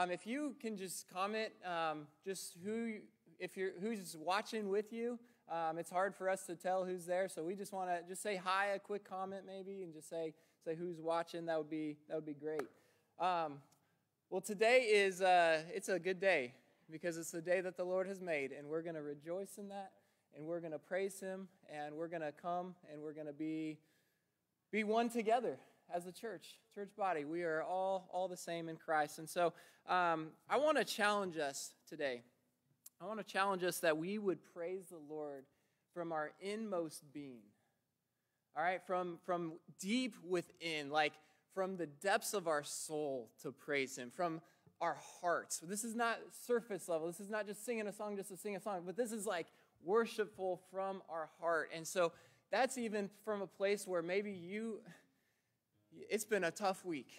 Um, if you can just comment, um, just who, if you're who's watching with you. Um, it's hard for us to tell who's there, so we just want to just say hi, a quick comment maybe, and just say say who's watching. That would be that would be great. Um, well, today is uh, it's a good day because it's the day that the Lord has made, and we're going to rejoice in that, and we're going to praise Him, and we're going to come, and we're going to be be one together as a church, church body. We are all all the same in Christ, and so um, I want to challenge us today. I want to challenge us that we would praise the Lord from our inmost being. All right, from from deep within, like from the depths of our soul to praise Him, from our hearts. This is not surface level. This is not just singing a song just to sing a song, but this is like worshipful from our heart. And so that's even from a place where maybe you, it's been a tough week.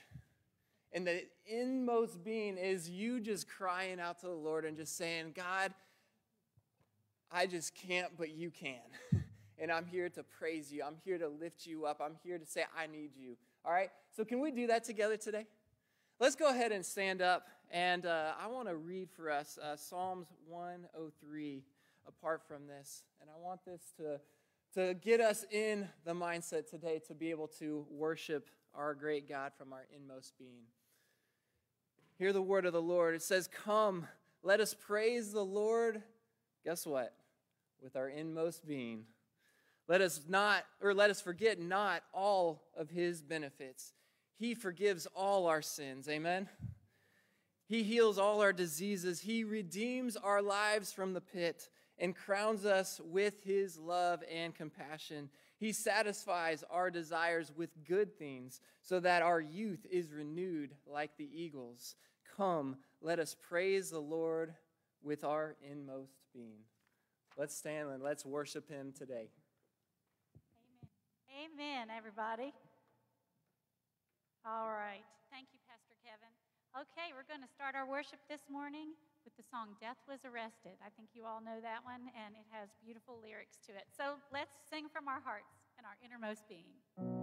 And the inmost being is you just crying out to the Lord and just saying, God, I just can't, but you can. and I'm here to praise you. I'm here to lift you up. I'm here to say, I need you. All right? So, can we do that together today? Let's go ahead and stand up. And uh, I want to read for us uh, Psalms 103 apart from this. And I want this to, to get us in the mindset today to be able to worship our great God from our inmost being. Hear the word of the Lord. It says, Come, let us praise the Lord. Guess what? With our inmost being. Let us not, or let us forget not all of his benefits. He forgives all our sins. Amen. He heals all our diseases. He redeems our lives from the pit and crowns us with his love and compassion. He satisfies our desires with good things so that our youth is renewed like the eagles. Come, let us praise the Lord with our inmost being. Let's stand and let's worship him today. Amen. Amen, everybody. All right. Thank you, Pastor Kevin. Okay, we're going to start our worship this morning with the song Death Was Arrested. I think you all know that one, and it has beautiful lyrics to it. So let's sing from our hearts and our innermost being.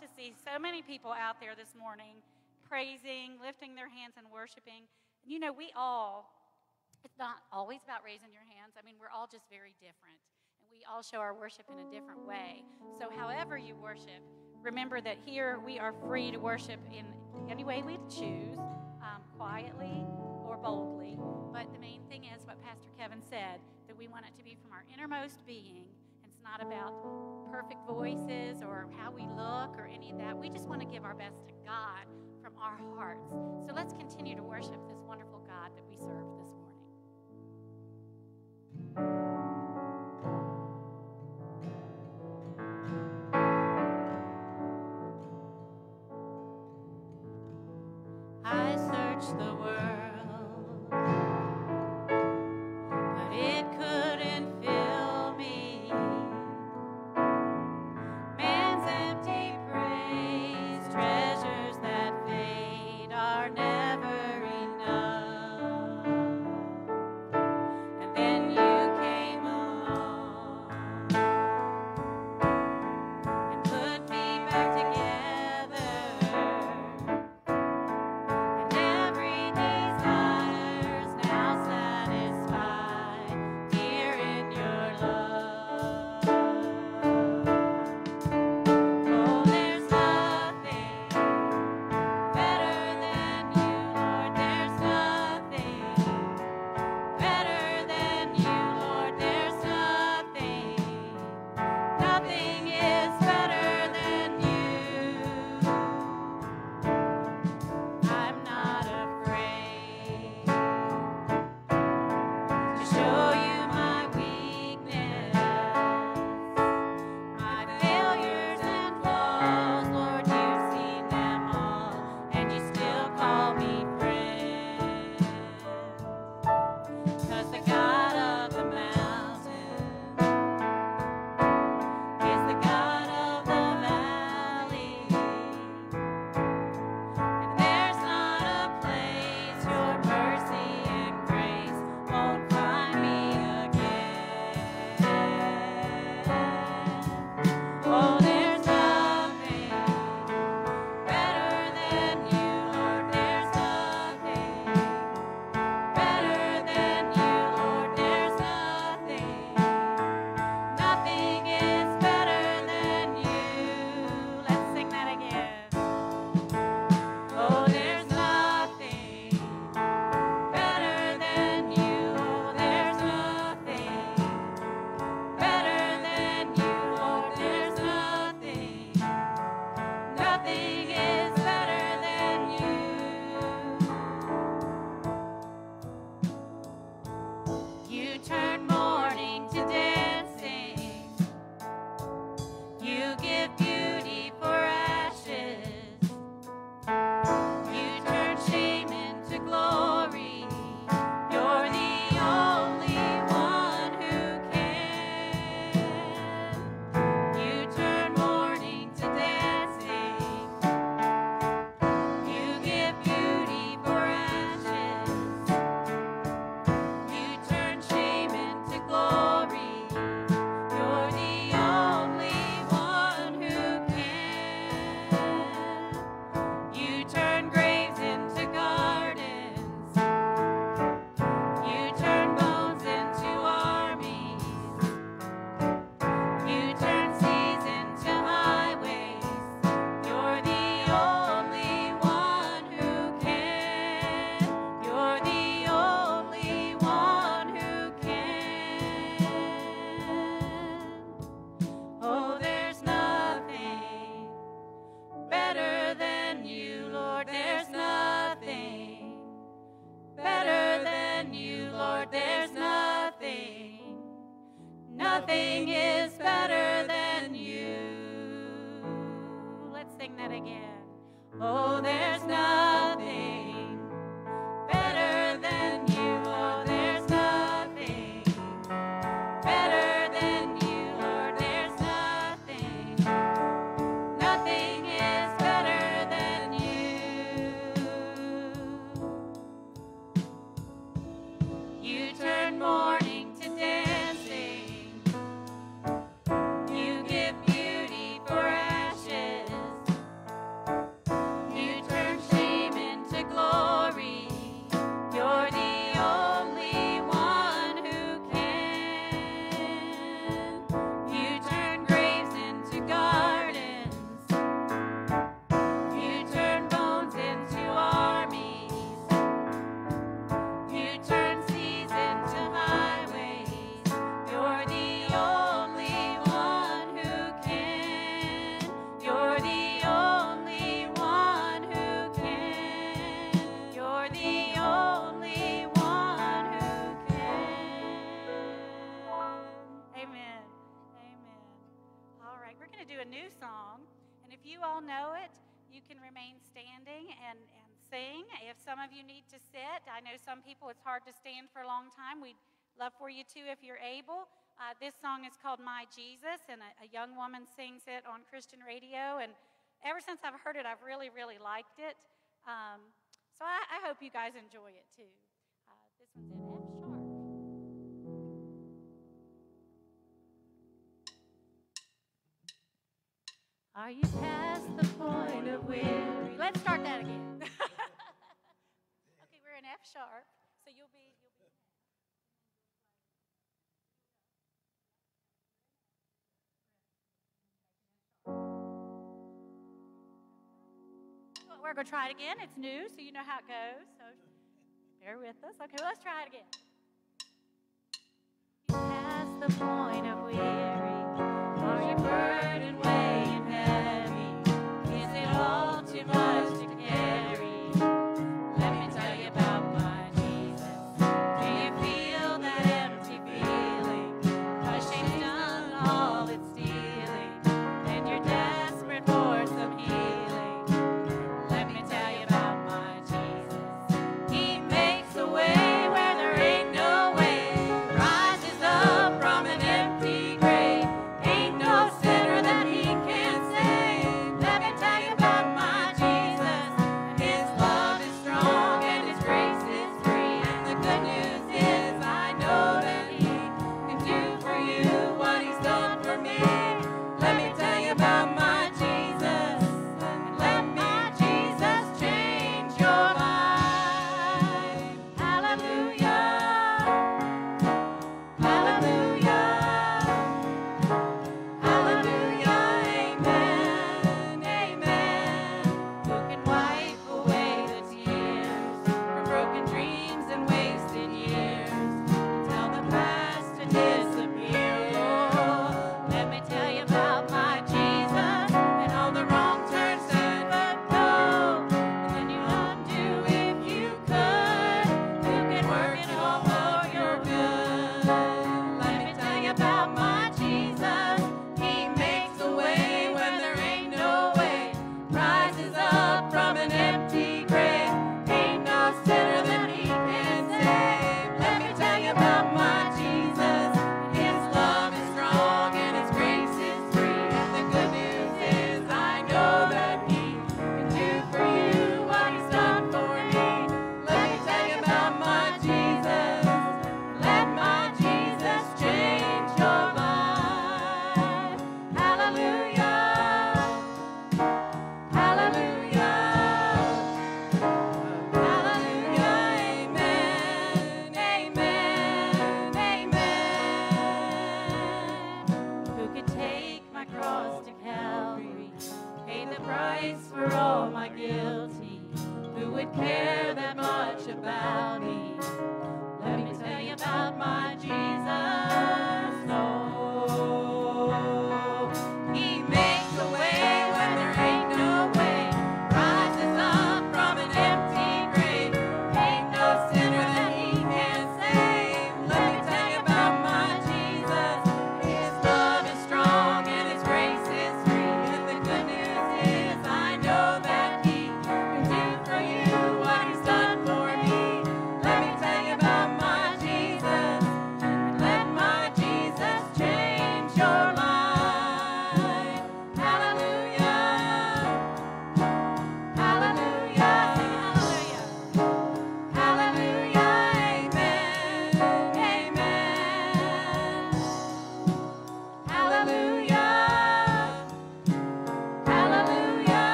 to see so many people out there this morning praising, lifting their hands, and worshiping. You know, we all, it's not always about raising your hands. I mean, we're all just very different, and we all show our worship in a different way. So, however you worship, remember that here we are free to worship in any way we choose, um, quietly or boldly. But the main thing is what Pastor Kevin said that we want it to be from our innermost being not about perfect voices or how we look or any of that. We just want to give our best to God from our hearts. So let's continue to worship this wonderful God that we serve this morning. the world. you need to sit. I know some people it's hard to stand for a long time. We'd love for you to if you're able. Uh, this song is called My Jesus, and a, a young woman sings it on Christian radio. And ever since I've heard it, I've really, really liked it. Um, so I, I, hope you guys enjoy it too. Uh, this one's in F sharp. Are you past the point of weary? Let's start that again. sharp, so you'll be, you'll be we're going to try it again. It's new, so you know how it goes. So bear with us. Okay, well, let's try it again. Past the point of weary, are you burdened?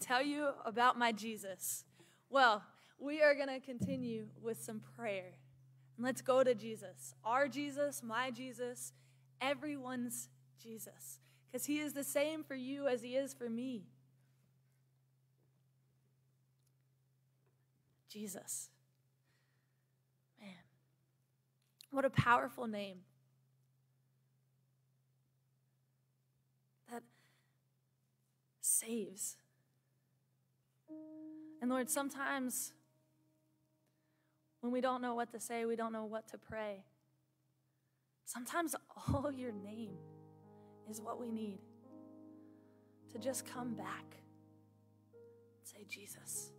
tell you about my Jesus? Well, we are going to continue with some prayer. And let's go to Jesus. Our Jesus, my Jesus, everyone's Jesus. Because he is the same for you as he is for me. Jesus. Man, what a powerful name. That saves. And Lord, sometimes when we don't know what to say, we don't know what to pray. Sometimes all your name is what we need to just come back and say, Jesus,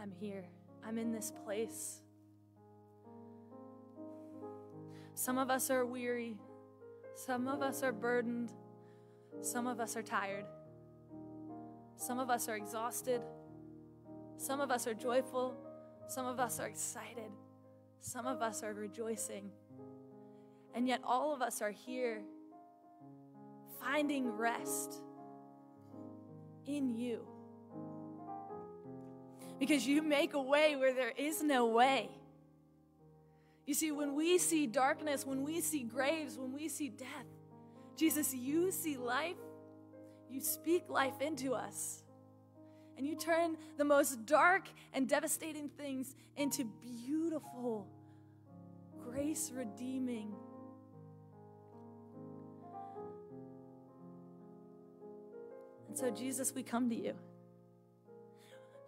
I'm here. I'm in this place. Some of us are weary. Some of us are burdened. Some of us are tired. Some of us are exhausted. Some of us are joyful. Some of us are excited. Some of us are rejoicing. And yet, all of us are here finding rest in you. Because you make a way where there is no way. You see, when we see darkness, when we see graves, when we see death, Jesus, you see life. You speak life into us. And you turn the most dark and devastating things into beautiful, grace redeeming And so, Jesus, we come to you.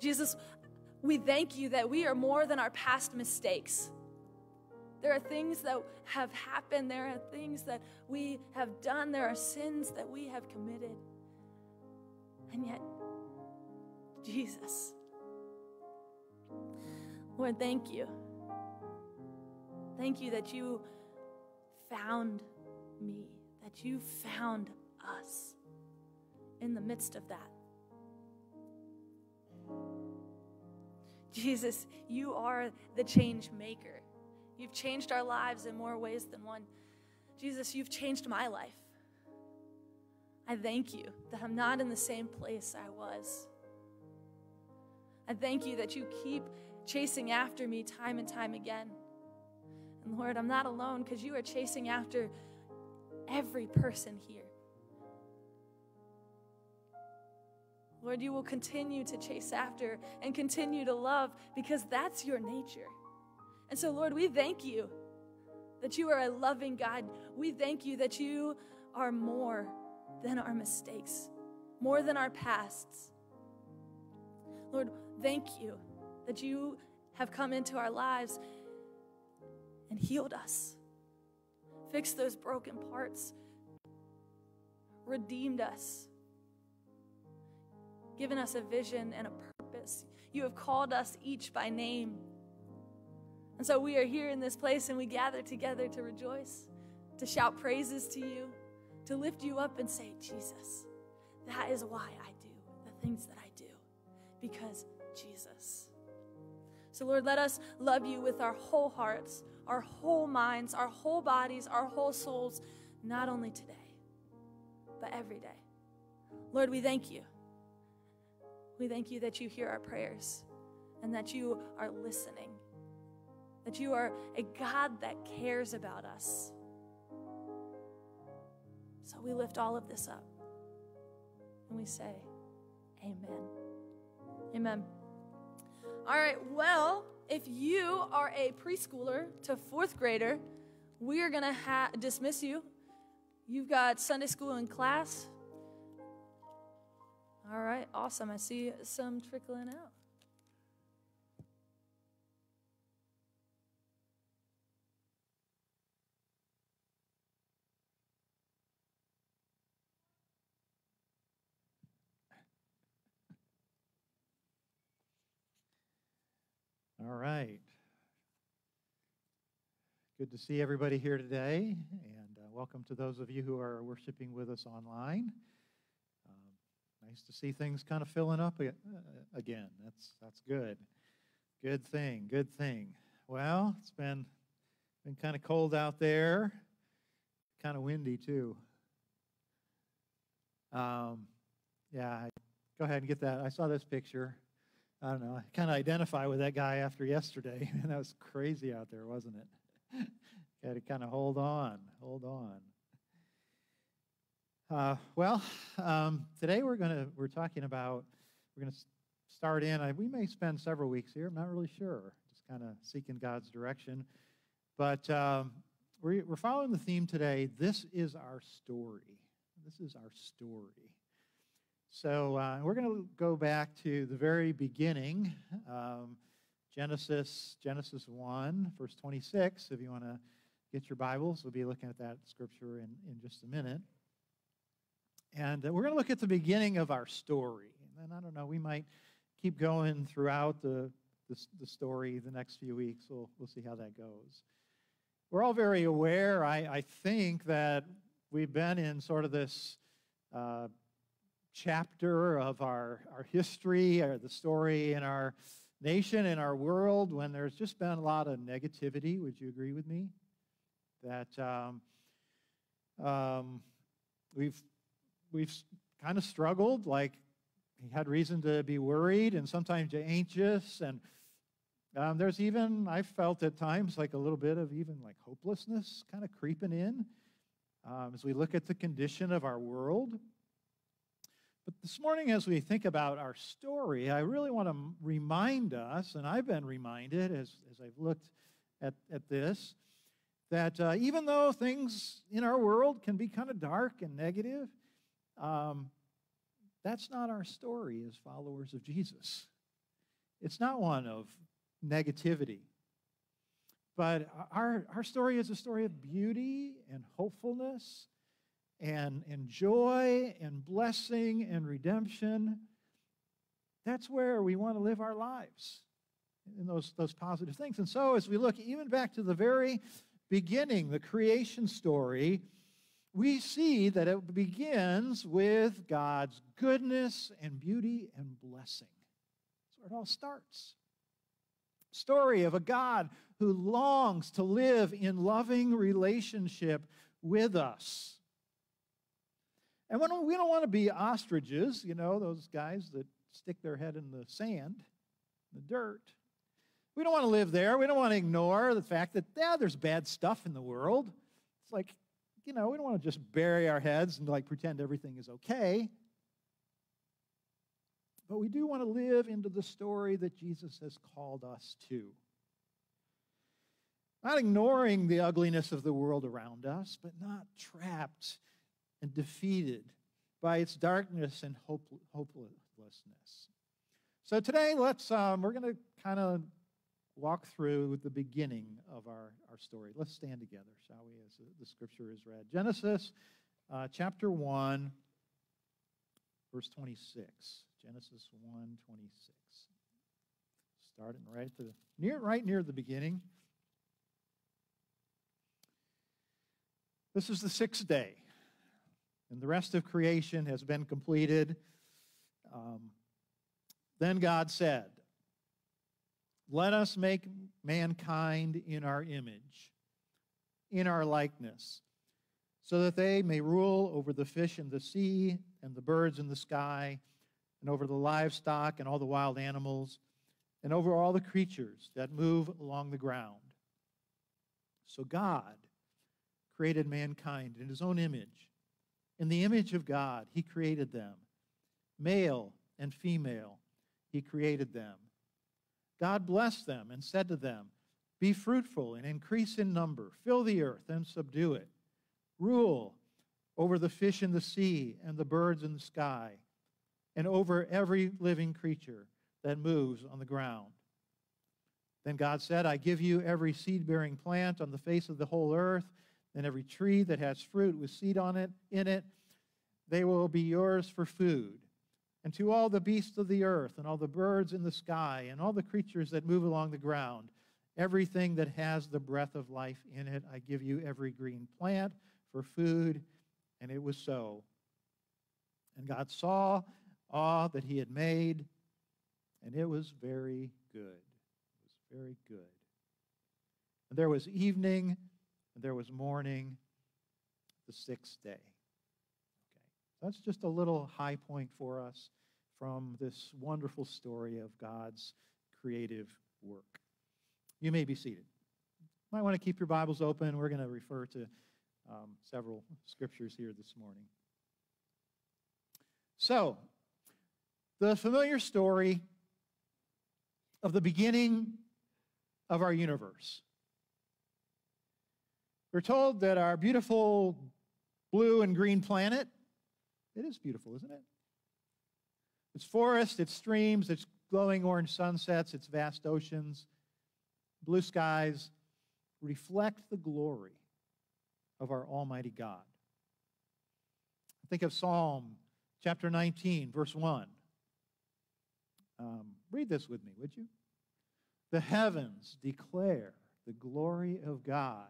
Jesus, we thank you that we are more than our past mistakes. There are things that have happened, there are things that we have done, there are sins that we have committed. And yet, Jesus, Lord, thank you. Thank you that you found me, that you found us in the midst of that. Jesus, you are the change maker. You've changed our lives in more ways than one. Jesus, you've changed my life. I thank you that I'm not in the same place I was. I thank you that you keep chasing after me time and time again. And Lord, I'm not alone because you are chasing after every person here. Lord, you will continue to chase after and continue to love because that's your nature. And so, Lord, we thank you that you are a loving God. We thank you that you are more than our mistakes, more than our pasts. Lord, thank you that you have come into our lives and healed us, fixed those broken parts, redeemed us given us a vision and a purpose. You have called us each by name. And so we are here in this place and we gather together to rejoice, to shout praises to you, to lift you up and say, Jesus, that is why I do the things that I do, because Jesus. So, Lord, let us love you with our whole hearts, our whole minds, our whole bodies, our whole souls, not only today, but every day. Lord, we thank you we thank you that you hear our prayers and that you are listening, that you are a God that cares about us. So we lift all of this up and we say, Amen. Amen. All right, well, if you are a preschooler to fourth grader, we are going to ha- dismiss you. You've got Sunday school in class. All right, awesome. I see some trickling out. All right. Good to see everybody here today, and uh, welcome to those of you who are worshiping with us online. Nice to see things kind of filling up uh, again. That's that's good. Good thing. Good thing. Well, it's been been kind of cold out there, kind of windy too. Um, yeah, go ahead and get that. I saw this picture. I don't know. I kind of identify with that guy after yesterday. and that was crazy out there, wasn't it? Got to kind of hold on, hold on. Uh, well, um, today we're going to we're talking about we're going to start in, I, we may spend several weeks here. I'm not really sure. Just kind of seeking God's direction. But um, we're, we're following the theme today. This is our story. This is our story. So uh, we're going to go back to the very beginning, um, Genesis, Genesis 1, verse 26. If you want to get your Bibles, we'll be looking at that scripture in, in just a minute. And uh, we're going to look at the beginning of our story. And then, I don't know, we might keep going throughout the, the, the story the next few weeks. We'll, we'll see how that goes. We're all very aware, I, I think, that we've been in sort of this uh, chapter of our, our history or the story in our nation, in our world, when there's just been a lot of negativity. Would you agree with me? That um, um, we've, we've kind of struggled, like he had reason to be worried and sometimes anxious. And um, there's even, I felt at times like a little bit of even like hopelessness kind of creeping in um, as we look at the condition of our world. But this morning, as we think about our story, I really want to remind us, and I've been reminded as, as I've looked at, at this, that uh, even though things in our world can be kind of dark and negative, um, that's not our story as followers of Jesus. It's not one of negativity. But our, our story is a story of beauty and hopefulness and, and joy and blessing and redemption. That's where we want to live our lives in those, those positive things. And so, as we look even back to the very beginning, the creation story, we see that it begins with God's goodness and beauty and blessing. That's where it all starts. Story of a God who longs to live in loving relationship with us. And we don't want to be ostriches, you know, those guys that stick their head in the sand, the dirt. We don't want to live there. We don't want to ignore the fact that, yeah, there's bad stuff in the world. It's like, you know, we don't want to just bury our heads and like pretend everything is okay. But we do want to live into the story that Jesus has called us to. Not ignoring the ugliness of the world around us, but not trapped and defeated by its darkness and hopelessness. So today, let's um, we're going to kind of walk through the beginning of our, our story. Let's stand together, shall we, as the scripture is read. Genesis uh, chapter 1, verse 26. Genesis 1 26. Starting right at the near right near the beginning. This is the sixth day, and the rest of creation has been completed. Um, then God said, let us make mankind in our image, in our likeness, so that they may rule over the fish in the sea and the birds in the sky, and over the livestock and all the wild animals, and over all the creatures that move along the ground. So God created mankind in his own image. In the image of God, he created them. Male and female, he created them. God blessed them and said to them, Be fruitful and increase in number, fill the earth and subdue it. Rule over the fish in the sea and the birds in the sky, and over every living creature that moves on the ground. Then God said, I give you every seed bearing plant on the face of the whole earth, and every tree that has fruit with seed on it in it. They will be yours for food and to all the beasts of the earth, and all the birds in the sky, and all the creatures that move along the ground, everything that has the breath of life in it, I give you every green plant for food. And it was so. And God saw all that he had made, and it was very good. It was very good. And there was evening, and there was morning, the sixth day. Okay, that's just a little high point for us from this wonderful story of God's creative work. You may be seated. You might want to keep your Bibles open. We're going to refer to um, several scriptures here this morning. So, the familiar story of the beginning of our universe. We're told that our beautiful blue and green planet, it is beautiful, isn't it? Its forests, its streams, its glowing orange sunsets, its vast oceans, blue skies reflect the glory of our Almighty God. Think of Psalm chapter 19, verse 1. Um, read this with me, would you? The heavens declare the glory of God,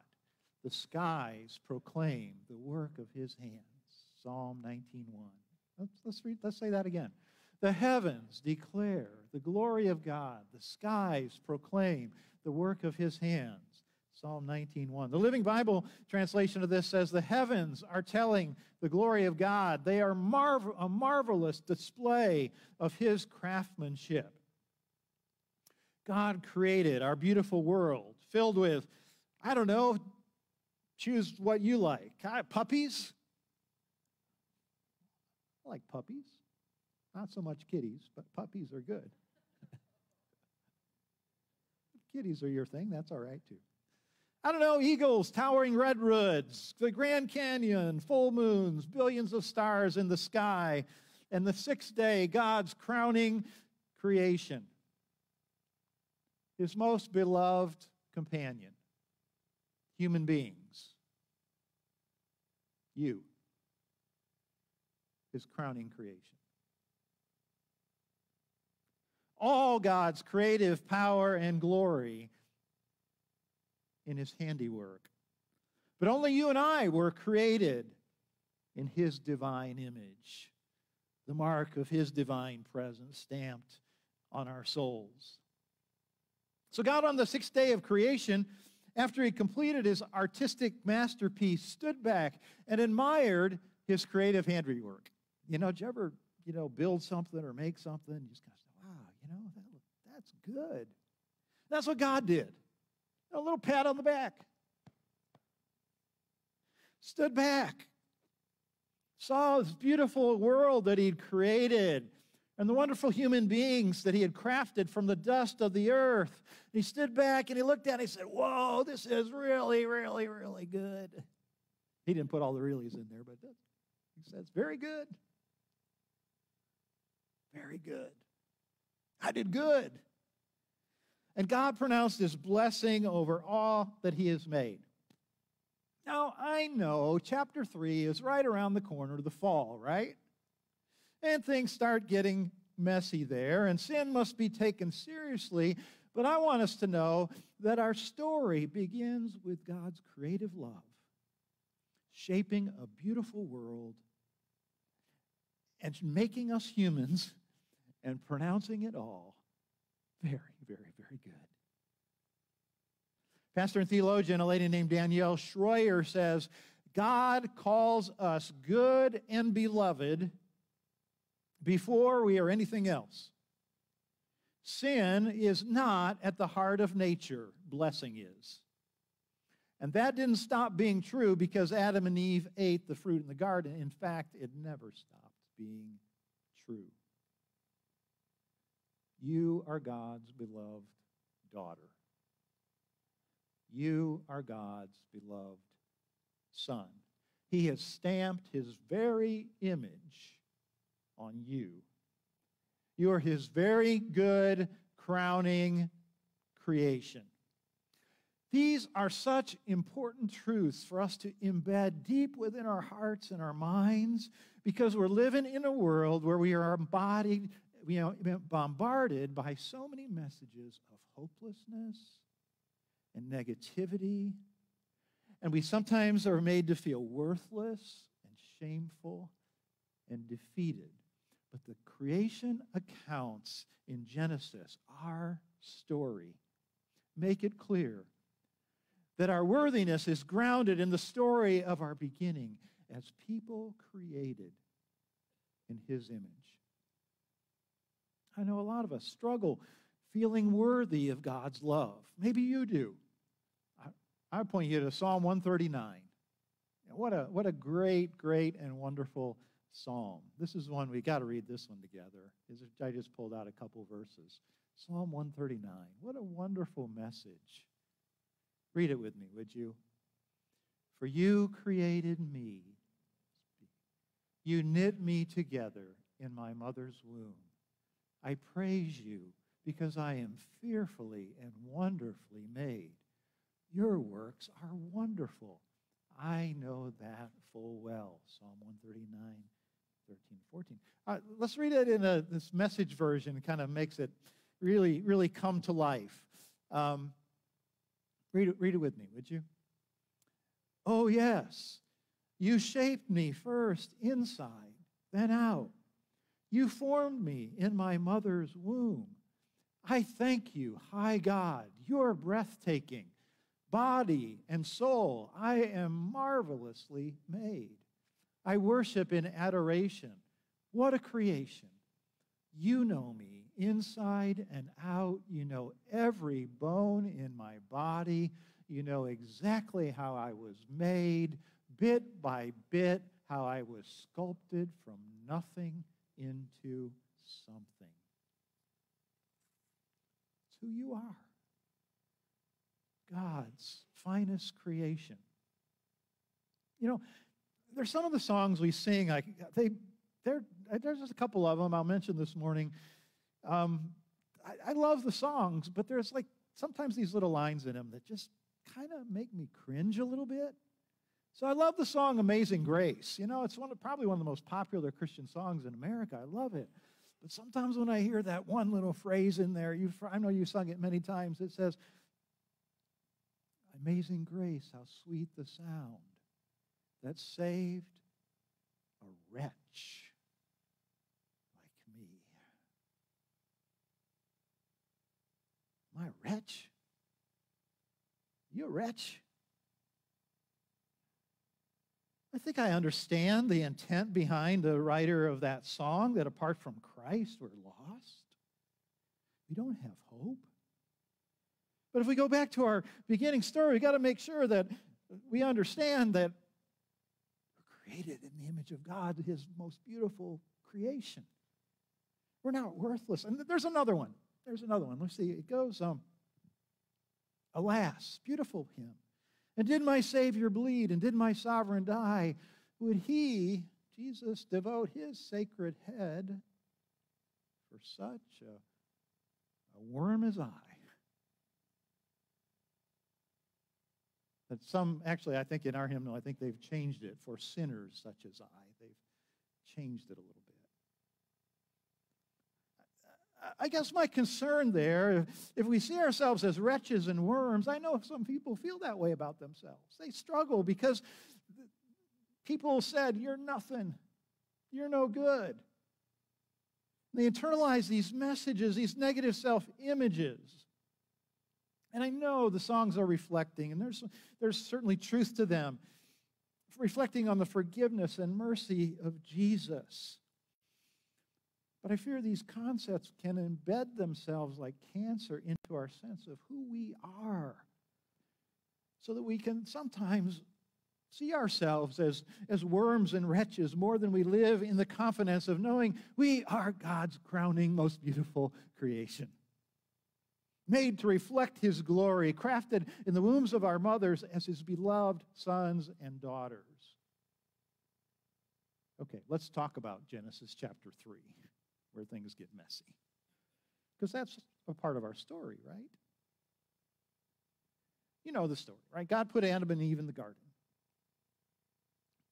the skies proclaim the work of his hands. Psalm 19:1. Let's, let's, read, let's say that again. The heavens declare the glory of God, the skies proclaim the work of his hands. Psalm 19:1. The Living Bible translation of this says the heavens are telling the glory of God. They are marvel, a marvelous display of his craftsmanship. God created our beautiful world filled with I don't know, choose what you like. Puppies? I like puppies. Not so much kitties, but puppies are good. kitties are your thing, that's all right too. I don't know, eagles, towering redwoods, the Grand Canyon, full moons, billions of stars in the sky, and the sixth day, God's crowning creation. His most beloved companion, human beings. You, his crowning creation. All God's creative power and glory in his handiwork. But only you and I were created in his divine image, the mark of his divine presence stamped on our souls. So, God, on the sixth day of creation, after he completed his artistic masterpiece, stood back and admired his creative handiwork. You know, did you ever, you know, build something or make something? You just kind of say, wow, you know, that, that's good. That's what God did. A little pat on the back. Stood back. Saw this beautiful world that he'd created and the wonderful human beings that he had crafted from the dust of the earth. he stood back and he looked at it and he said, Whoa, this is really, really, really good. He didn't put all the reallys in there, but he says, Very good. Very good. I did good. And God pronounced his blessing over all that he has made. Now, I know chapter 3 is right around the corner of the fall, right? And things start getting messy there, and sin must be taken seriously. But I want us to know that our story begins with God's creative love, shaping a beautiful world and making us humans and pronouncing it all very, very, very good. Pastor and theologian, a lady named Danielle Shroyer says, God calls us good and beloved before we are anything else. Sin is not at the heart of nature, blessing is. And that didn't stop being true because Adam and Eve ate the fruit in the garden. In fact, it never stopped being true. You are God's beloved daughter. You are God's beloved son. He has stamped his very image on you. You are his very good, crowning creation. These are such important truths for us to embed deep within our hearts and our minds because we're living in a world where we are embodied you know, bombarded by so many messages of hopelessness and negativity. And we sometimes are made to feel worthless and shameful and defeated. But the creation accounts in Genesis, our story, make it clear that our worthiness is grounded in the story of our beginning as people created in His image. I know a lot of us struggle feeling worthy of God's love. Maybe you do. I, point you to Psalm 139. What a, what a great, great, and wonderful psalm. This is one we got to read this one together. I just pulled out a couple verses. Psalm 139. What a wonderful message. Read it with me, would you? For you created me. You knit me together in my mother's womb. I praise you because I am fearfully and wonderfully made. Your works are wonderful. I know that full well. Psalm 139, 13, 14. Uh, let's read it in a, this message version. Kind of makes it really, really come to life. Um, read, it, read it with me, would you? Oh, yes. You shaped me first inside, then out. You formed me in my mother's womb. I thank you, high God. You're breathtaking. Body and soul, I am marvelously made. I worship in adoration. What a creation. You know me inside and out. You know every bone in my body. You know exactly how I was made, bit by bit, how I was sculpted from nothing into something. It's who you are. God's finest creation. You know, there's some of the songs we sing, they, they're, there's just a couple of them I'll mention this morning. Um, I, I love the songs, but there's like sometimes these little lines in them that just kind of make me cringe a little bit. So I love the song Amazing Grace. You know, it's one of, probably one of the most popular Christian songs in America. I love it. But sometimes when I hear that one little phrase in there, you, I know you've sung it many times, it says, Amazing grace, how sweet the sound that saved a wretch like me. My wretch? You a wretch? I think I understand the intent behind the writer of that song that apart from Christ, we're lost. We don't have hope. But if we go back to our beginning story, we got to make sure that we understand that created in the image of God, his most beautiful creation. We're not worthless. And there's another one. There's another one. Let's see. It goes, um, Alas, beautiful hymn. And did my Savior bleed? And did my sovereign die? Would he, Jesus, devote his sacred head for such a, a worm as I? But some, actually, I think in our hymnal, I think they've changed it for sinners such as I. They've changed it a little bit. I guess my concern there, if we see ourselves as wretches and worms, I know some people feel that way about themselves. They struggle because people said, You're nothing, you're no good. They internalize these messages, these negative self images. And I know the songs are reflecting, and there's, there's certainly truth to them, reflecting on the forgiveness and mercy of Jesus. But I fear these concepts can embed themselves like cancer into our sense of who we are, so that we can sometimes see ourselves as, as worms and wretches more than we live in the confidence of knowing we are God's crowning, most beautiful creation made to reflect his glory, crafted in the wombs of our mothers as his beloved sons and daughters. Okay, let's talk about Genesis chapter 3, where things get messy. Because that's a part of our story, right? You know the story, right? God put Adam and Eve in the garden.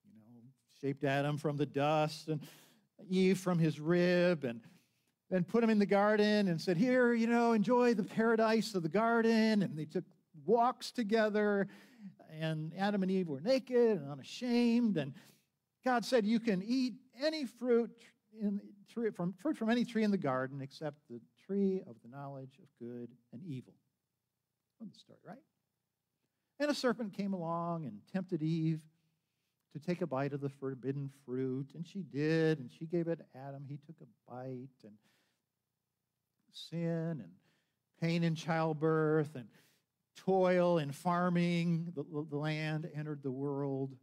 You know, shaped Adam from the dust and Eve from his rib and and put them in the garden and said, Here, you know, enjoy the paradise of the garden. And they took walks together, and Adam and Eve were naked and unashamed. And God said, You can eat any fruit in, from, fruit from any tree in the garden except the tree of the knowledge of good and evil. Know the story, right? And a serpent came along and tempted Eve to take a bite of the forbidden fruit, and she did, and she gave it to Adam. He took a bite, and sin and pain in childbirth and toil in farming. The, the land entered the world,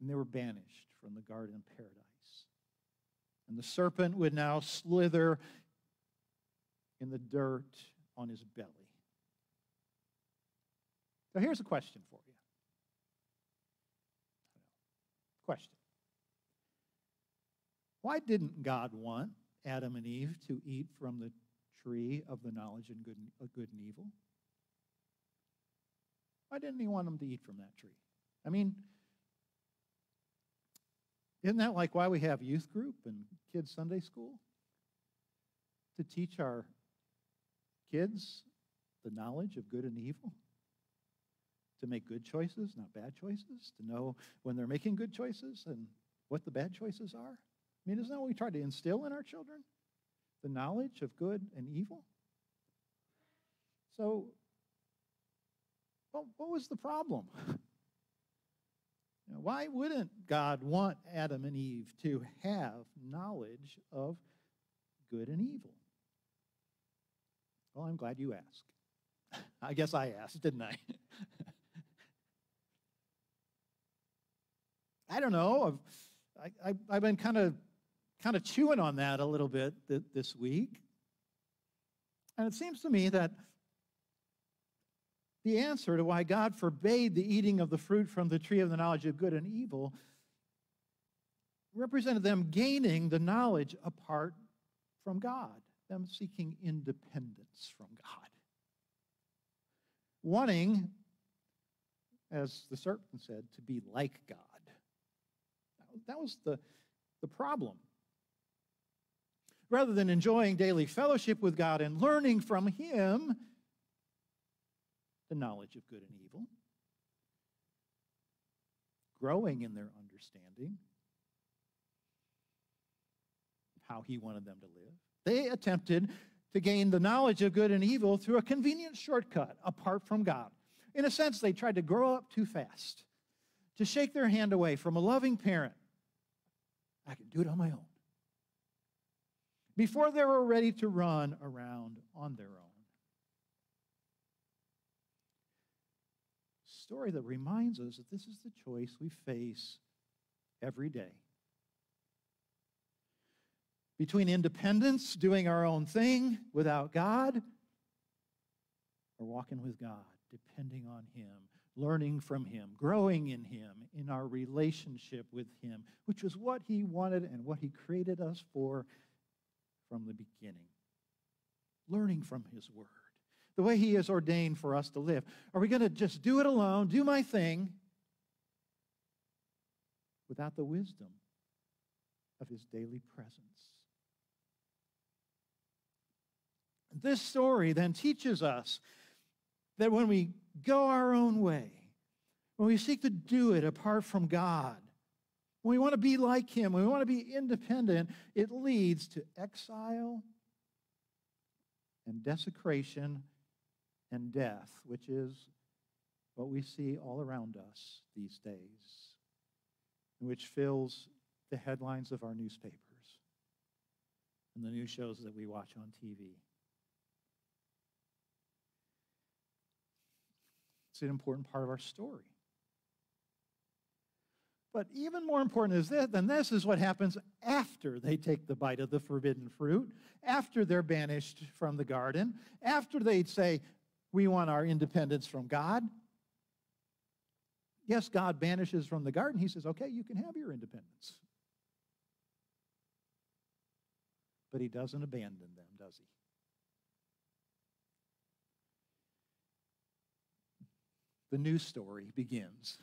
and they were banished from the garden of paradise. And the serpent would now slither in the dirt on his belly. So here's a question for you. Question. Why didn't God want Adam and Eve to eat from the tree of the knowledge of good, of good and evil? Why didn't he want them to eat from that tree? I mean, isn't that like why we have youth group and kids Sunday school? To teach our kids the knowledge of good and evil? To make good choices, not bad choices? To know when they're making good choices and what the bad choices are? I mean, isn't that what we try to instill in our children? The knowledge of good and evil? So, well, what was the problem? Now, why wouldn't God want Adam and Eve to have knowledge of good and evil? Well, I'm glad you asked. I guess I asked, didn't I? I don't know. I've, I, have been kind of kind of chewing on that a little bit th- this week. And it seems to me that the answer to why God forbade the eating of the fruit from the tree of the knowledge of good and evil represented them gaining the knowledge apart from God, them seeking independence from God. Wanting, as the serpent said, to be like God. That was the, the problem. Rather than enjoying daily fellowship with God and learning from Him, the knowledge of good and evil, growing in their understanding how he wanted them to live. They attempted to gain the knowledge of good and evil through a convenient shortcut apart from God. In a sense, they tried to grow up too fast, to shake their hand away from a loving parent. I can do it on my own. Before they were ready to run around on their own. story that reminds us that this is the choice we face every day. Between independence, doing our own thing without God, or walking with God, depending on Him, learning from Him, growing in Him, in our relationship with Him, which was what He wanted and what He created us for from the beginning. Learning from His Word the way He has ordained for us to live? Are we going to just do it alone, do my thing, without the wisdom of His daily presence? This story then teaches us that when we go our own way, when we seek to do it apart from God, when we want to be like Him, when we want to be independent, it leads to exile and desecration and death, which is what we see all around us these days, which fills the headlines of our newspapers and the news shows that we watch on TV. It's an important part of our story. But even more important is this, than this is what happens after they take the bite of the forbidden fruit, after they're banished from the garden, after they say, we want our independence from God. Yes, God banishes from the garden. He says, okay, you can have your independence. But he doesn't abandon them, does he? The new story begins.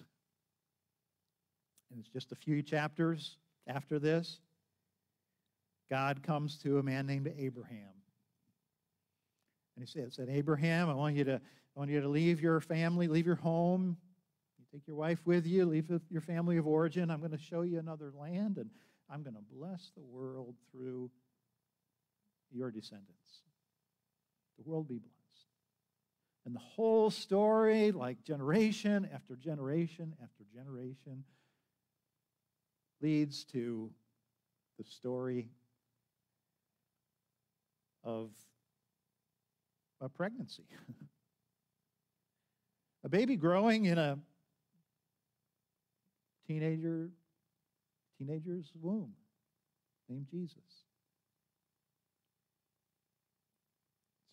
And it's just a few chapters after this. God comes to a man named Abraham. And he said, said, Abraham, I want you to I want you to leave your family, leave your home. You take your wife with you, leave your family of origin. I'm going to show you another land, and I'm going to bless the world through your descendants. The world be blessed. And the whole story, like generation after generation after generation, leads to the story of a pregnancy. a baby growing in a teenager teenager's womb named Jesus.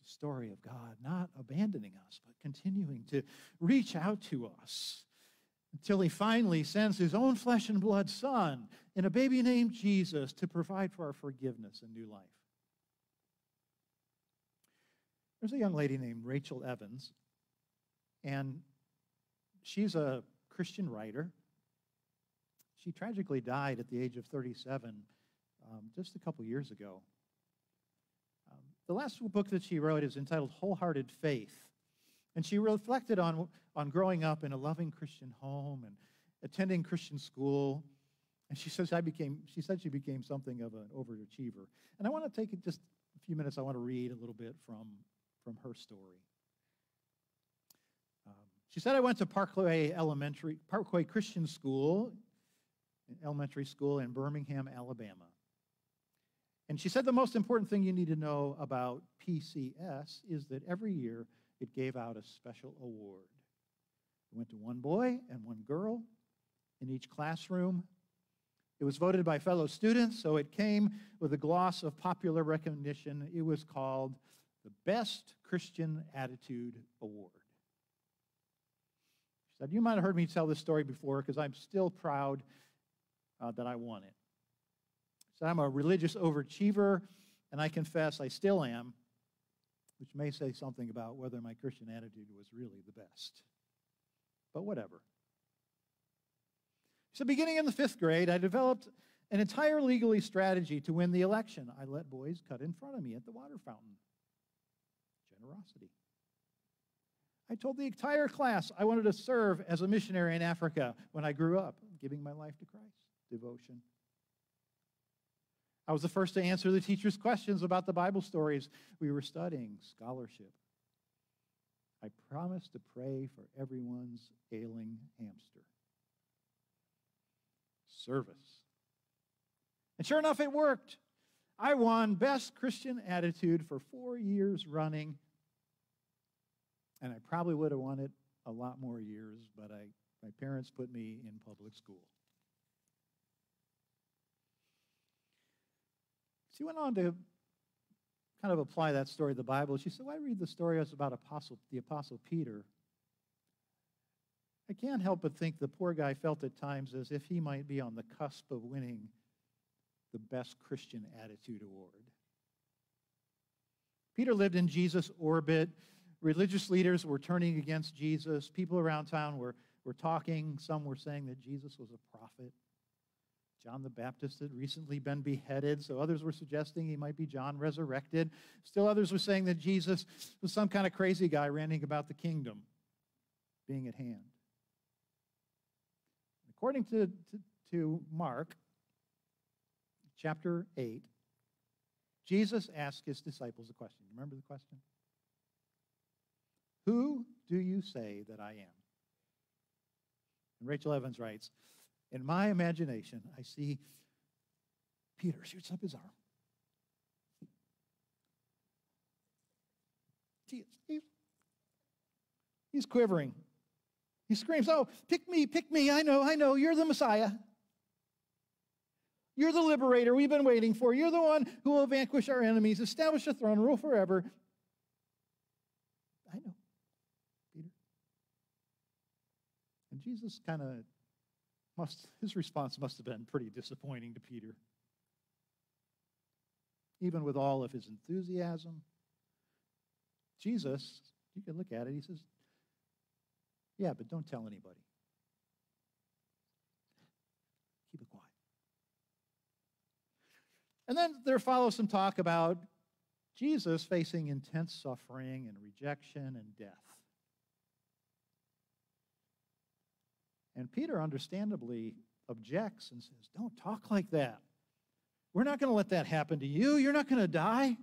It's a story of God not abandoning us, but continuing to reach out to us until he finally sends his own flesh and blood son in a baby named Jesus to provide for our forgiveness and new life. There's a young lady named Rachel Evans, and she's a Christian writer. She tragically died at the age of 37 um, just a couple years ago. Um, the last book that she wrote is entitled Wholehearted Faith. And she reflected on, on growing up in a loving Christian home and attending Christian school. And she says I became, she said she became something of an overachiever. And I want to take just a few minutes, I want to read a little bit from, from her story. Um, she said, I went to Parkway Elementary, Parkway Christian School, elementary school in Birmingham, Alabama. And she said the most important thing you need to know about PCS is that every year it gave out a special award. It went to one boy and one girl in each classroom. It was voted by fellow students, so it came with a gloss of popular recognition. It was called the Best Christian Attitude Award. She said, You might have heard me tell this story before because I'm still proud uh, that I won it. Said, I'm a religious overachiever, and I confess I still am which may say something about whether my Christian attitude was really the best. But whatever. So, beginning in the fifth grade, I developed an entire legally strategy to win the election. I let boys cut in front of me at the water fountain. Generosity. I told the entire class I wanted to serve as a missionary in Africa when I grew up, giving my life to Christ. Devotion. I was the first to answer the teacher's questions about the Bible stories we were studying, scholarship. I promised to pray for everyone's ailing hamster. Service. And sure enough, it worked. I won Best Christian Attitude for four years running. And I probably would have won it a lot more years, but I, my parents put me in public school. She went on to kind of apply that story to the Bible. She said, well, I read the story about Apostle, the Apostle Peter. I can't help but think the poor guy felt at times as if he might be on the cusp of winning the Best Christian Attitude Award. Peter lived in Jesus' orbit. Religious leaders were turning against Jesus. People around town were, were talking. Some were saying that Jesus was a prophet. John the Baptist had recently been beheaded, so others were suggesting he might be John resurrected. Still others were saying that Jesus was some kind of crazy guy ranting about the kingdom being at hand. According to, to, to Mark chapter 8, Jesus asked his disciples a question. Remember the question? Who do you say that I am? And Rachel Evans writes, in my imagination, I see Peter shoots up his arm. He's, quivering. He screams, Oh, pick me, pick me. I know, I know. You're the Messiah. You're the liberator we've been waiting for. You're the one who will vanquish our enemies, establish a throne, rule forever. I know, Peter. And Jesus kind of must, his response must have been pretty disappointing to Peter. Even with all of his enthusiasm, Jesus, you can look at it, he says, Yeah, but don't tell anybody. Keep it quiet. And then there follows some talk about Jesus facing intense suffering and rejection and death. And Peter understandably objects and says, Don't talk like that. We're not going to let that happen to you. You're not going to die.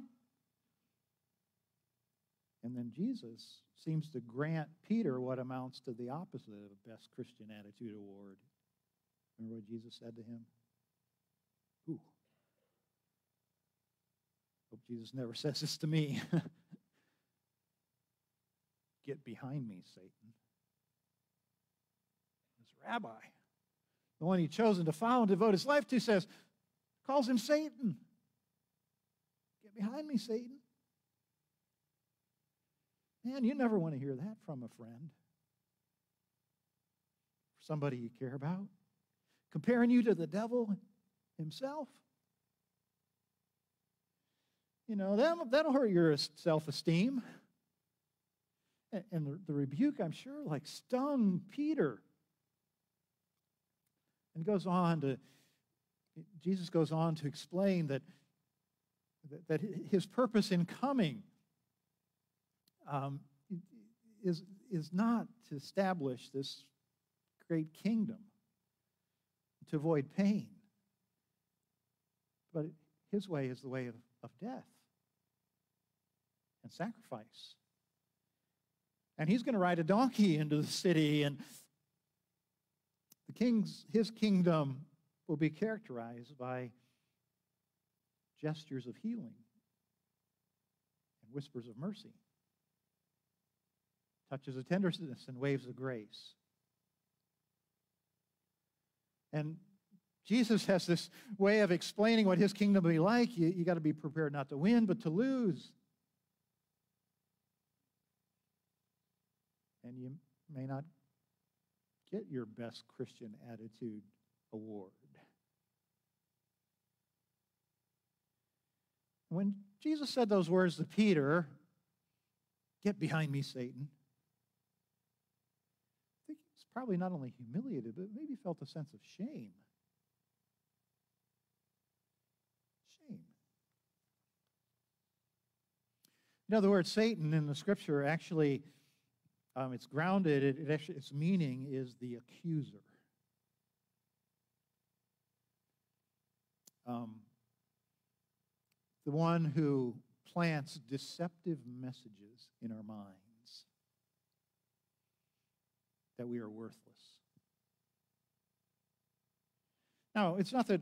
And then Jesus seems to grant Peter what amounts to the opposite of a Best Christian Attitude Award. Remember what Jesus said to him? Ooh. Hope Jesus never says this to me. Get behind me, Satan. Rabbi, the one he'd chosen to follow and devote his life to, says, calls him Satan. Get behind me, Satan. Man, you never want to hear that from a friend, somebody you care about, comparing you to the devil himself. You know, that'll, that'll hurt your self esteem. And the, the rebuke, I'm sure, like stung Peter. And goes on to, Jesus goes on to explain that, that his purpose in coming um, is, is not to establish this great kingdom, to avoid pain, but his way is the way of, of death and sacrifice. And he's going to ride a donkey into the city, and the king's his kingdom will be characterized by gestures of healing and whispers of mercy, touches of tenderness and waves of grace. And Jesus has this way of explaining what his kingdom will be like. You, you got to be prepared not to win, but to lose. and you may not get your best Christian attitude award. When Jesus said those words to Peter, Get behind me, Satan, I think he's probably not only humiliated, but maybe felt a sense of shame. Shame. In other words, Satan in the scripture actually um, it's grounded, it, it actually, its meaning is the accuser. Um, the one who plants deceptive messages in our minds that we are worthless. Now, it's not that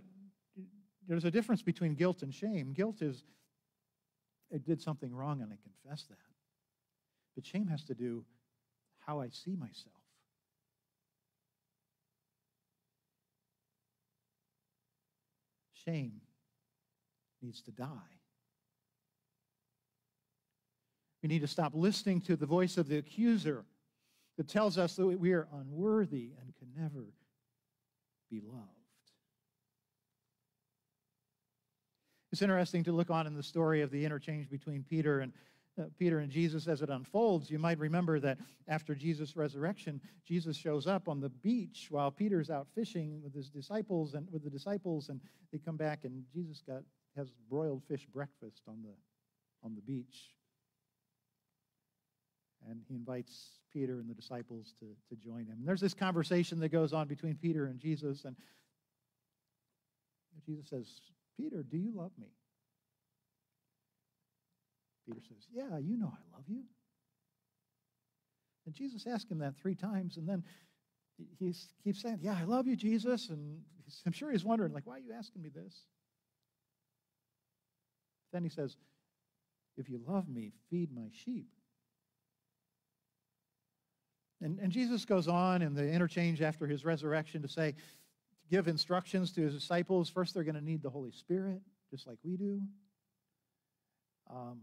there's a difference between guilt and shame. Guilt is, I did something wrong and I confess that. But shame has to do how I see myself. Shame needs to die. We need to stop listening to the voice of the accuser that tells us that we are unworthy and can never be loved. It's interesting to look on in the story of the interchange between Peter and uh, Peter and Jesus as it unfolds, you might remember that after Jesus' resurrection, Jesus shows up on the beach while Peter's out fishing with his disciples and with the disciples, and they come back and Jesus got has broiled fish breakfast on the on the beach. And he invites Peter and the disciples to, to join him. And there's this conversation that goes on between Peter and Jesus, and Jesus says, Peter, do you love me? Peter says, Yeah, you know I love you. And Jesus asked him that three times, and then he keeps saying, Yeah, I love you, Jesus. And I'm sure he's wondering, like, why are you asking me this? Then he says, If you love me, feed my sheep. And, and Jesus goes on in the interchange after his resurrection to say, to give instructions to his disciples. First, they're going to need the Holy Spirit, just like we do. Um,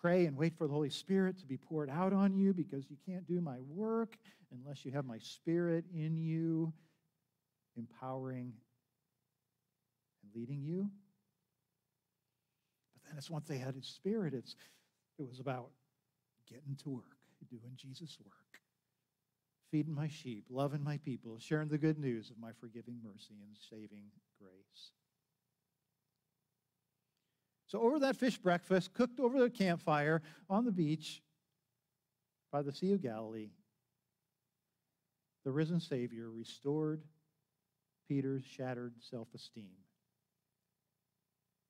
pray and wait for the Holy Spirit to be poured out on you because you can't do my work unless you have my Spirit in you, empowering and leading you. But then it's once they had His Spirit, it's, it was about getting to work, doing Jesus' work, feeding my sheep, loving my people, sharing the good news of my forgiving mercy and saving grace. So, over that fish breakfast, cooked over the campfire on the beach by the Sea of Galilee, the risen Savior restored Peter's shattered self esteem.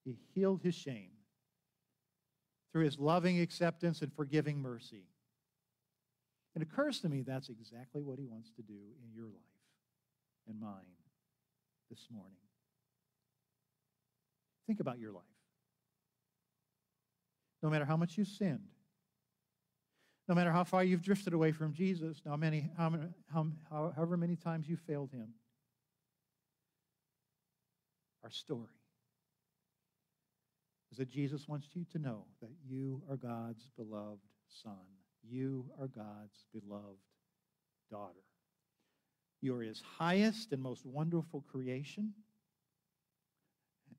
He healed his shame through his loving acceptance and forgiving mercy. It occurs to me that's exactly what he wants to do in your life and mine this morning. Think about your life no matter how much you sinned, no matter how far you've drifted away from Jesus, no many, how, how, however many times you failed him. Our story is that Jesus wants you to know that you are God's beloved son. You are God's beloved daughter. You are his highest and most wonderful creation.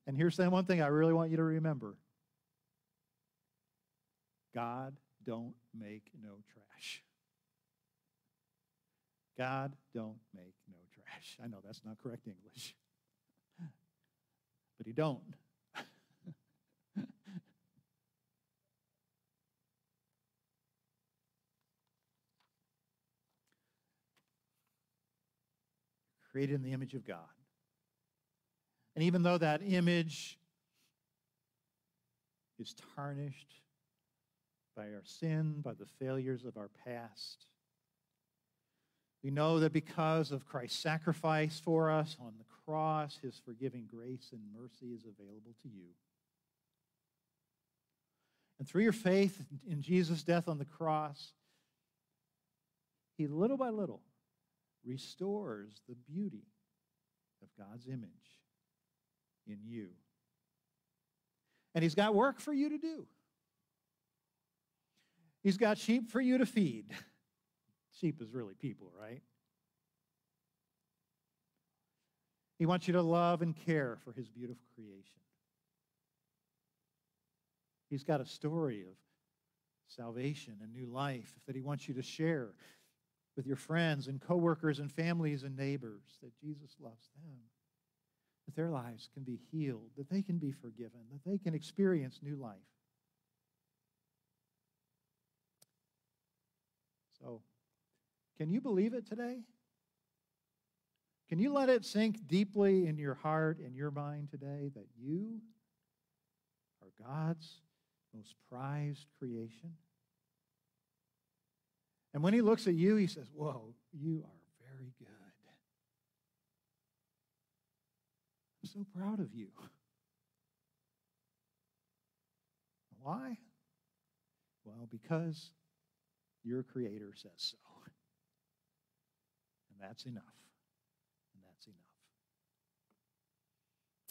And here's the one thing I really want you to remember God don't make no trash. God don't make no trash. I know that's not correct English. But he don't. Created in the image of God. And even though that image is tarnished by our sin, by the failures of our past, we know that because of Christ's sacrifice for us on the cross, his forgiving grace and mercy is available to you. And through your faith in Jesus' death on the cross, he little by little restores the beauty of God's image in you. And he's got work for you to do. He's got sheep for you to feed. Sheep is really people, right? He wants you to love and care for his beautiful creation. He's got a story of salvation and new life that he wants you to share with your friends and coworkers and families and neighbors that Jesus loves them. That their lives can be healed, that they can be forgiven, that they can experience new life. So, can you believe it today? Can you let it sink deeply in your heart and your mind today that you are God's most prized creation? And when he looks at you, he says, Whoa, you are very good. I'm so proud of you. Why? Well, because your Creator says so. That's enough. And that's enough.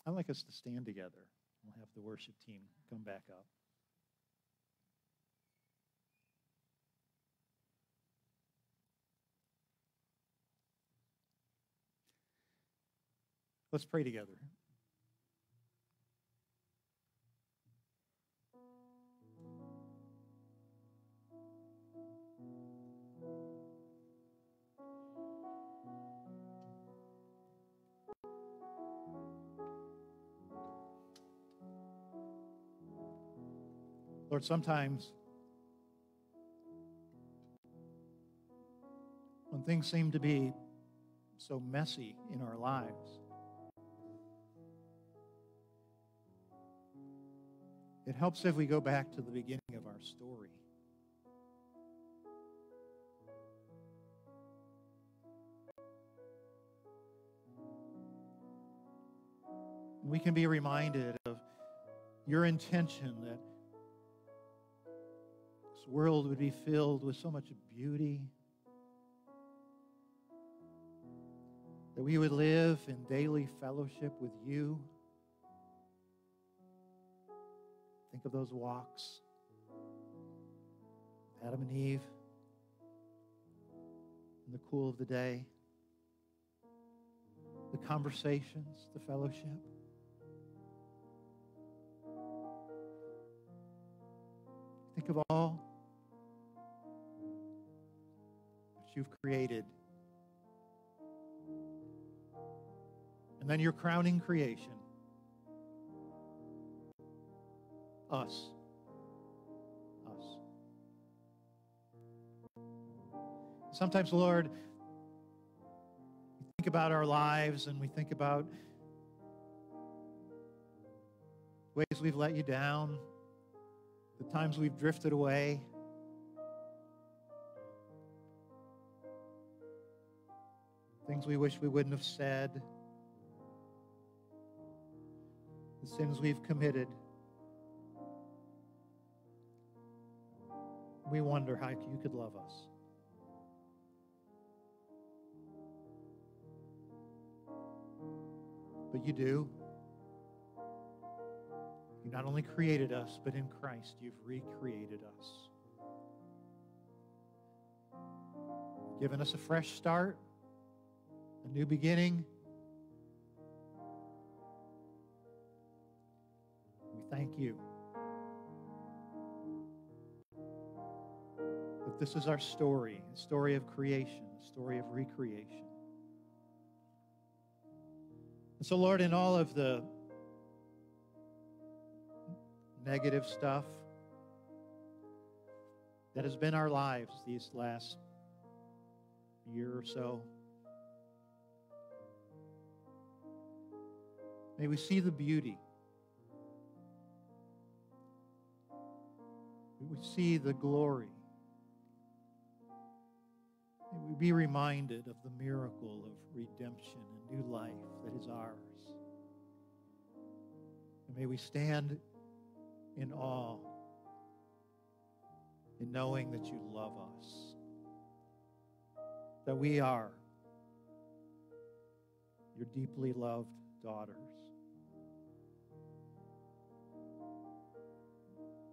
I'd like us to stand together. We'll have the worship team come back up. Let's pray together. Lord, sometimes when things seem to be so messy in our lives, It helps if we go back to the beginning of our story. We can be reminded of your intention that this world would be filled with so much beauty, that we would live in daily fellowship with you. Think of those walks. Adam and Eve in the cool of the day, the conversations, the fellowship. Think of all you've created. And then your crowning creation Us. Us. Sometimes, Lord, we think about our lives and we think about ways we've let you down, the times we've drifted away. Things we wish we wouldn't have said, the sins we've committed. we wonder how you could love us. But you do. You not only created us, but in Christ you've recreated us. Given us a fresh start, a new beginning. We thank you. That this is our story, a story of creation, a story of recreation. And so, Lord, in all of the negative stuff that has been our lives these last year or so, may we see the beauty. May we see the glory. May we be reminded of the miracle of redemption and new life that is ours. And may we stand in awe in knowing that you love us, that we are your deeply loved daughters,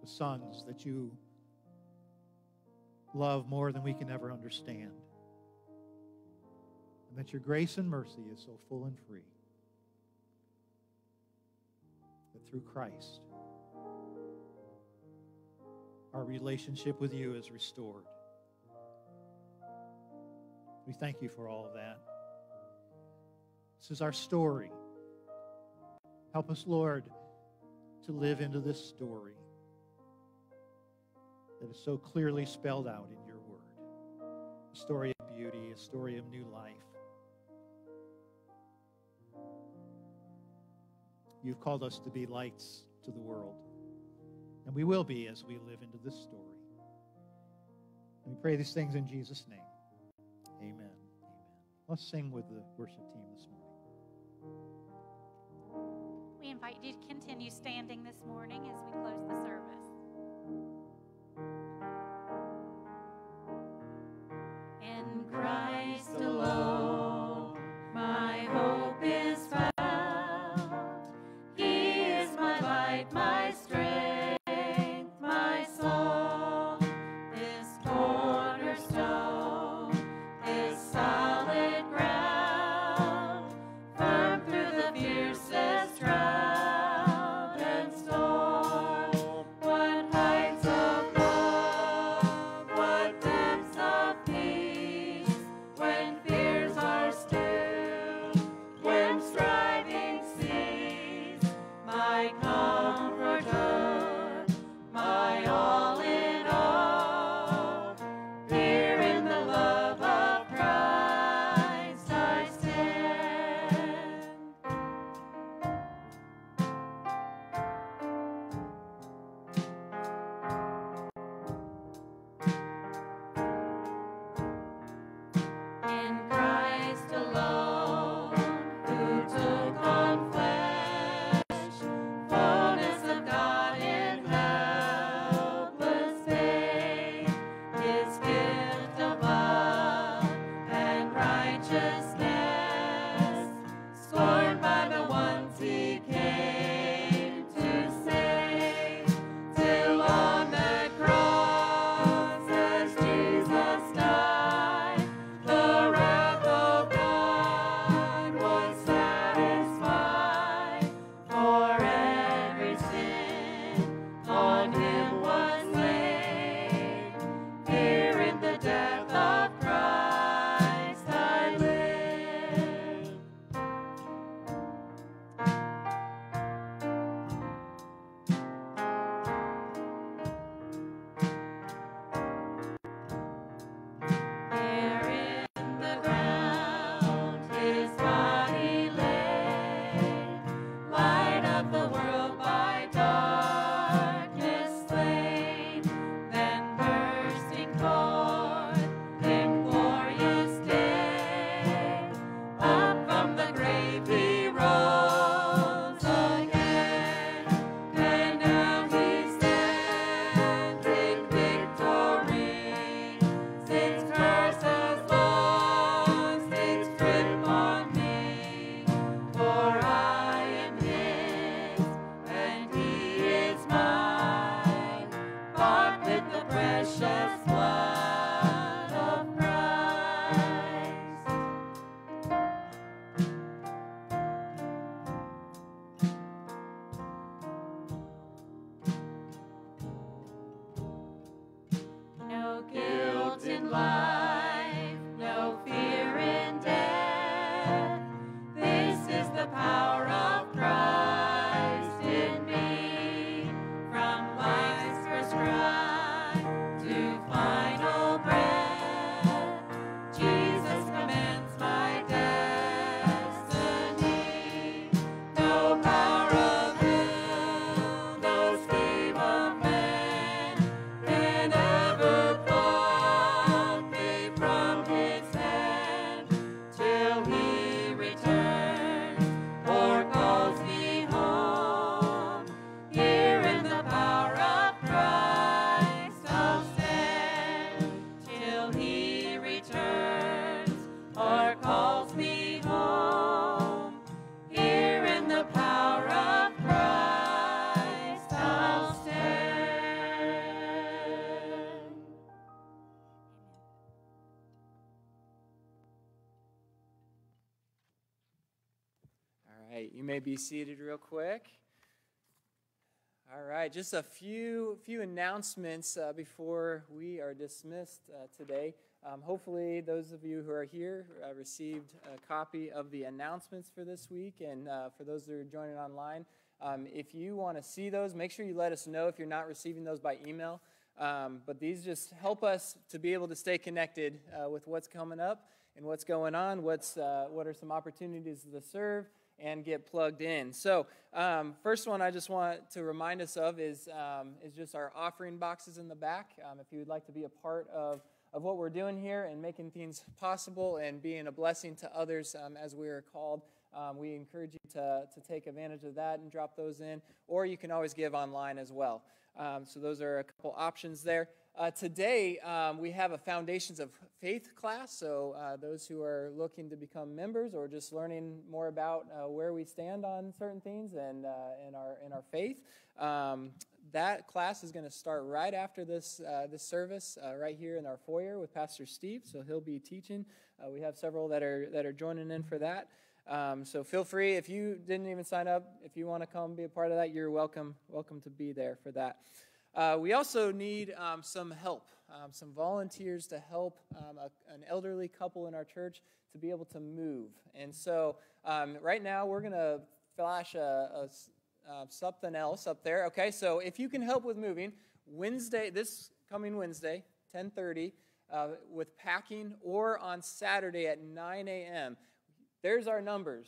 sons that you love more than we can ever understand, and that your grace and mercy is so full and free that through Christ, our relationship with you is restored. We thank you for all of that. This is our story. Help us, Lord, to live into this story that is so clearly spelled out in your word. A story of beauty, a story of new life. You've called us to be lights to the world. And we will be as we live into this story. And we pray these things in Jesus' name. Amen. Amen. Let's sing with the worship team this morning. We invite you to continue standing this morning as we close In Christ be seated real quick. All right, just a few few announcements uh, before we are dismissed uh, today. Um, hopefully, those of you who are here uh, received a copy of the announcements for this week, and uh, for those that are joining online, um, if you want to see those, make sure you let us know if you're not receiving those by email. Um, but these just help us to be able to stay connected uh, with what's coming up and what's going on. What's uh, what are some opportunities to serve and get plugged in. So, um, first one I just want to remind us of is um, is just our offering boxes in the back. Um, if you would like to be a part of of what we're doing here and making things possible and being a blessing to others um, as we are called. Um, we encourage you to, to take advantage of that and drop those in, or you can always give online as well. Um, so, those are a couple options there. Uh, today, um, we have a Foundations of Faith class. So, uh, those who are looking to become members or just learning more about uh, where we stand on certain things and uh, in, our, in our faith, um, that class is going to start right after this, uh, this service, uh, right here in our foyer with Pastor Steve. So, he'll be teaching. we have several that are, that are joining in for that. Um, so feel free if you didn't even sign up, if you want to come be a part of that, you're welcome welcome to be there for that. Uh, we also need um, some help, um, some volunteers to help um, a, an elderly couple in our church to be able to move. And so um, right now we're going to flash a, a uh, something else up there. Okay, so if you can help with moving, Wednesday, this coming Wednesday, 10:30, uh, with packing, or on Saturday at 9 a.m. There's our numbers.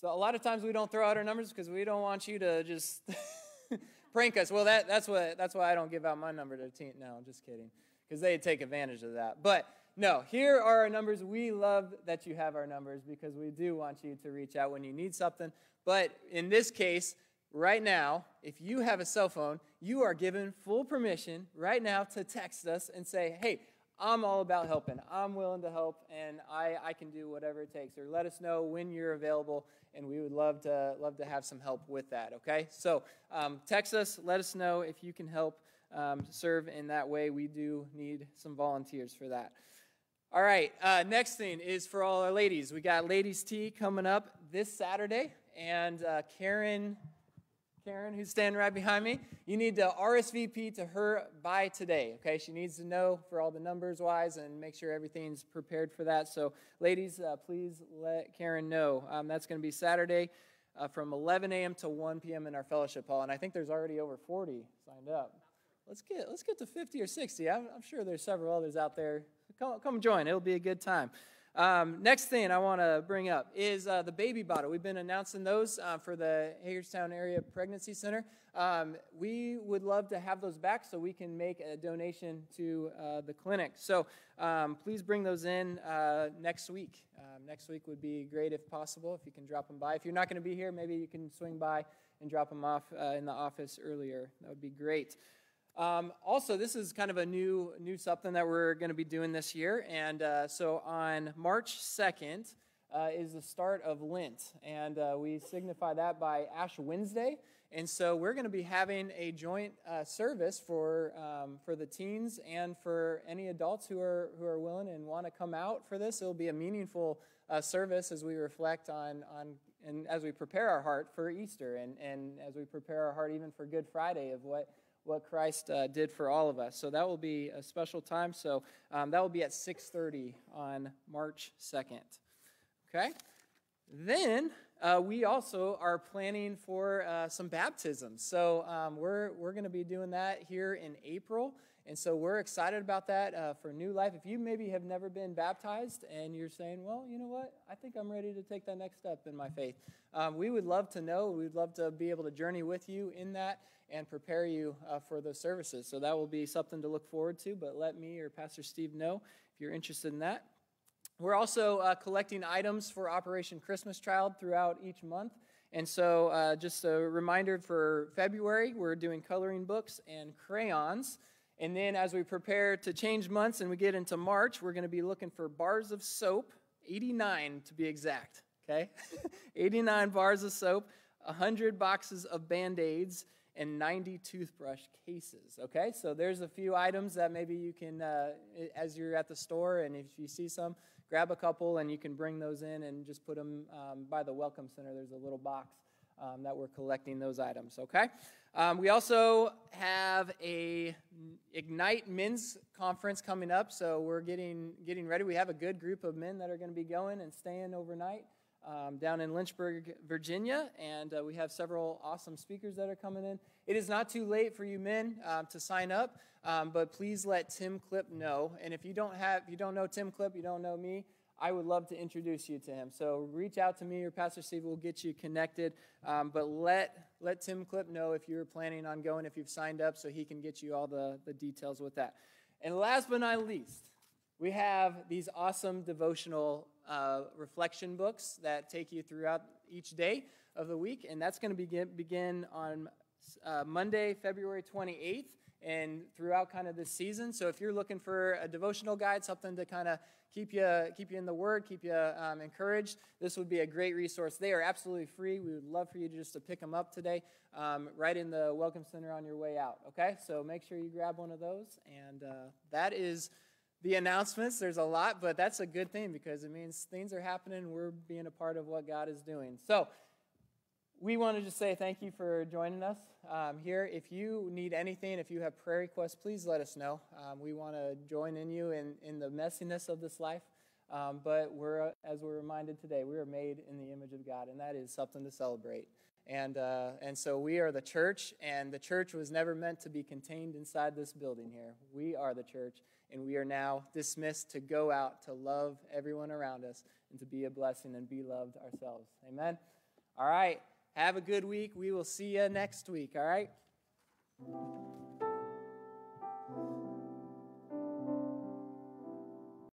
So a lot of times we don't throw out our numbers because we don't want you to just prank us. Well, that, that's, what, that's why I don't give out my number to teen. No, I'm just kidding. Because they'd take advantage of that. But no, here are our numbers. We love that you have our numbers because we do want you to reach out when you need something. But in this case, right now, if you have a cell phone, you are given full permission right now to text us and say, hey, I'm all about helping. I'm willing to help, and I, I can do whatever it takes. Or let us know when you're available, and we would love to love to have some help with that. Okay, so um, text us. Let us know if you can help um, serve in that way. We do need some volunteers for that. All right, uh, next thing is for all our ladies. We got ladies' tea coming up this Saturday, and uh, Karen. Karen, who's standing right behind me, you need to RSVP to her by today, okay? She needs to know for all the numbers wise and make sure everything's prepared for that. So, ladies, uh, please let Karen know. Um, that's going to be Saturday uh, from 11 a.m. to 1 p.m. in our fellowship hall, and I think there's already over 40 signed up. Let's get let's get to 50 or 60. I'm, I'm sure there's several others out there. Come come join. It'll be a good time. Um, next thing I want to bring up is uh, the baby bottle. We've been announcing those uh, for the Hagerstown Area Pregnancy Center. Um, we would love to have those back so we can make a donation to uh, the clinic. So um, please bring those in uh, next week. Um, next week would be great if possible, if you can drop them by. If you're not going to be here, maybe you can swing by and drop them off uh, in the office earlier. That would be great. Um, also, this is kind of a new new something that we're going to be doing this year, and uh, so on March second uh, is the start of Lent, and uh, we signify that by Ash Wednesday. And so we're going to be having a joint uh, service for um, for the teens and for any adults who are who are willing and want to come out for this. It'll be a meaningful uh, service as we reflect on on and as we prepare our heart for Easter, and and as we prepare our heart even for Good Friday of what what Christ uh, did for all of us. So that will be a special time. So um, that will be at 6:30 on March 2nd. Okay. Then uh, we also are planning for uh, some baptisms. So um, we're we're going to be doing that here in April. And so we're excited about that uh, for New Life. If you maybe have never been baptized and you're saying, well, you know what? I think I'm ready to take that next step in my faith. Um, we would love to know. We'd love to be able to journey with you in that and prepare you uh, for those services. So that will be something to look forward to. But let me or Pastor Steve know if you're interested in that. We're also uh, collecting items for Operation Christmas Child throughout each month. And so, uh, just a reminder for February, we're doing coloring books and crayons. And then as we prepare to change months and we get into March, we're going to be looking for bars of soap, 89 to be exact, okay? 89 bars of soap, 100 boxes of band aids, and 90 toothbrush cases, okay? So there's a few items that maybe you can, uh, as you're at the store and if you see some, grab a couple and you can bring those in and just put them um, by the Welcome Center. There's a little box um, that we're collecting those items, okay? Um, we also have a Ignite Men's Conference coming up, so we're getting, getting ready. We have a good group of men that are going to be going and staying overnight um, down in Lynchburg, Virginia, and uh, we have several awesome speakers that are coming in. It is not too late for you men um, to sign up, um, but please let Tim Clip know. And if you don't have, if you don't know Tim Clip, you don't know me, I would love to introduce you to him. So reach out to me or Pastor Steve will get you connected. Um, but let let Tim Clip know if you're planning on going, if you've signed up, so he can get you all the, the details with that. And last but not least, we have these awesome devotional uh, reflection books that take you throughout each day of the week, and that's going to begin begin on uh, Monday, February 28th and throughout kind of this season. So if you're looking for a devotional guide, something to kind of keep you keep you in the Word, keep you um, encouraged, this would be a great resource. They are absolutely free. We would love for you to just to pick them up today, um, right in the Welcome Center on your way out. Okay, so make sure you grab one of those, and uh, that is the announcements. There's a lot, but that's a good thing because it means things are happening. We're being a part of what God is doing. So we want to just say thank you for joining us um, here. If you need anything, if you have prayer requests, please let us know. Um, we want to join in you in, in the messiness of this life. Um, but we're, as we're reminded today, we are made in the image of God, and that is something to celebrate. And, uh, and so we are the church, and the church was never meant to be contained inside this building here. We are the church, and we are now dismissed to go out to love everyone around us and to be a blessing and be loved ourselves. Amen? All right. Have a good week. We will see you next week, all right?